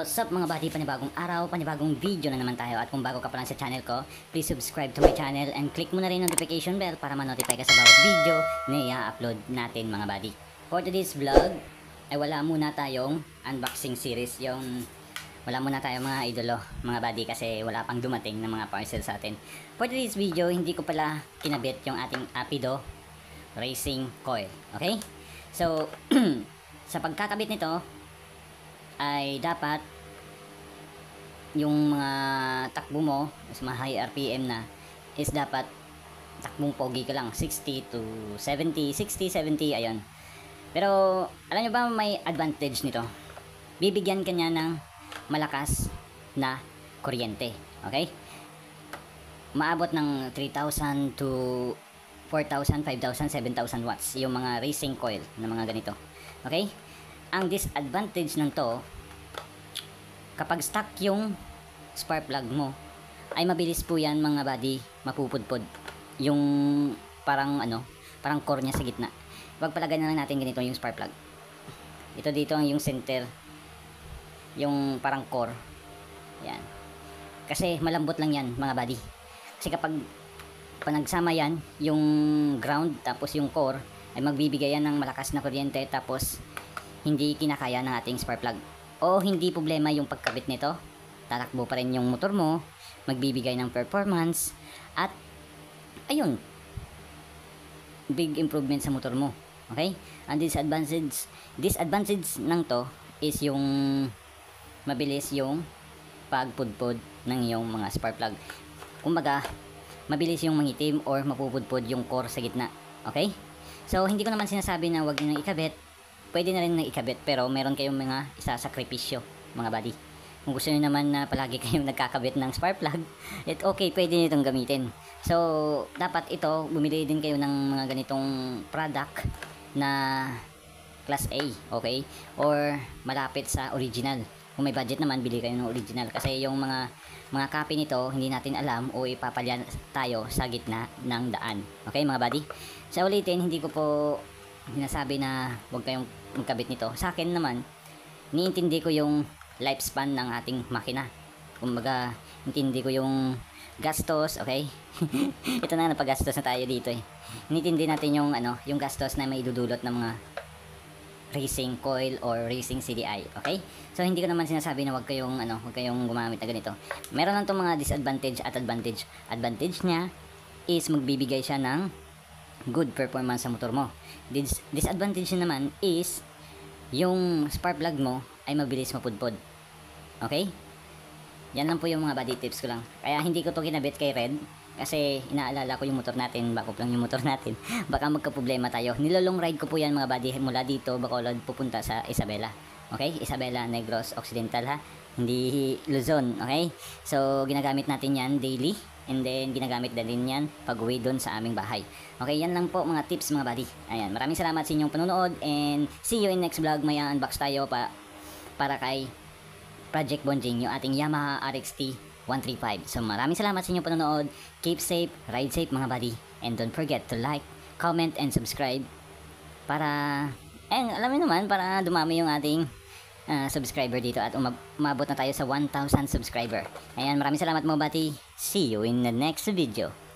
what's up mga buddy? Panibagong araw, panibagong video na naman tayo. At kung bago ka pa lang sa channel ko, please subscribe to my channel and click mo na rin notification bell para ma-notify ka sa bawat video na i-upload natin mga buddy. For today's vlog, ay wala muna tayong unboxing series. Yung wala muna tayo mga idolo, mga buddy, kasi wala pang dumating na mga parcel sa atin. For today's video, hindi ko pala kinabit yung ating Apido Racing Coil. Okay? So, sa pagkakabit nito, ay dapat yung mga takbo mo sa mga high RPM na is dapat takbong pogi ka lang 60 to 70 60 70 ayun. Pero alam nyo ba may advantage nito? Bibigyan ka niya ng malakas na kuryente okay? Maabot ng 3,000 to 4,000, 5,000, 7,000 watts yung mga racing coil na mga ganito okay? Ang disadvantage ng to, kapag stuck yung spark plug mo, ay mabilis po yan mga buddy, mapupudpod. Yung parang ano, parang core niya sa gitna. Pagpalagay na lang natin ganito yung spark plug. Ito dito ang yung center, yung parang core. Yan. Kasi malambot lang yan mga buddy. Kasi kapag panagsama yan, yung ground tapos yung core, ay magbibigay yan ng malakas na kuryente tapos hindi kinakaya ng ating spark plug. O hindi problema yung pagkabit nito. Tatakbo pa rin yung motor mo, magbibigay ng performance, at ayun, big improvement sa motor mo. Okay? Ang disadvantage, disadvantage ng to is yung mabilis yung pagpudpod ng iyong mga spark plug. Kumbaga, mabilis yung mangitim or mapupudpod yung core sa gitna. Okay? So, hindi ko naman sinasabi na wag nyo nang ikabit pwede na rin na ikabit pero meron kayong mga isasakripisyo mga buddy. Kung gusto niyo naman na palagi kayong nagkakabit ng spark plug it okay pwede niyo itong gamitin. So dapat ito bumili din kayo ng mga ganitong product na class A okay? Or malapit sa original. Kung may budget naman bili kayo ng original. Kasi yung mga mga copy nito hindi natin alam o ipapalyan tayo sa gitna ng daan. Okay mga buddy? Sa ulitin hindi ko po sinasabi na huwag kayong magkabit nito. Sa akin naman, niintindi ko yung lifespan ng ating makina. Kumbaga, intindi ko yung gastos, okay? Ito na, napagastos na tayo dito eh. Nintindi natin yung, ano, yung gastos na may idudulot ng mga racing coil or racing CDI, okay? So hindi ko naman sinasabi na wag kayong ano, wag kayong gumamit na ganito. Meron lang tong mga disadvantage at advantage. Advantage niya is magbibigay siya ng good performance sa motor mo. Dis disadvantage naman is yung spark plug mo ay mabilis mapudpod. Okay? Yan lang po yung mga body tips ko lang. Kaya hindi ko to kinabit kay Red kasi inaalala ko yung motor natin, backup lang yung motor natin. Baka magka-problema tayo. Nilolong ride ko po yan mga buddy mula dito, Bacolod, pupunta sa Isabela. Okay? Isabela, Negros, Occidental ha. Hindi Luzon. Okay? So, ginagamit natin yan daily And then, ginagamit na din yan pag uwi doon sa aming bahay. Okay, yan lang po mga tips mga buddy. Ayan, maraming salamat sa inyong panonood and see you in next vlog. May unbox tayo pa para kay Project Bonjing, yung ating Yamaha RXT 135. So maraming salamat sa inyong panonood. Keep safe, ride safe mga buddy. And don't forget to like, comment, and subscribe para, eh, alam mo naman, para dumami yung ating uh, subscriber dito at umab- umabot na tayo sa 1,000 subscriber. Ayan, maraming salamat mga bati. See you in the next video.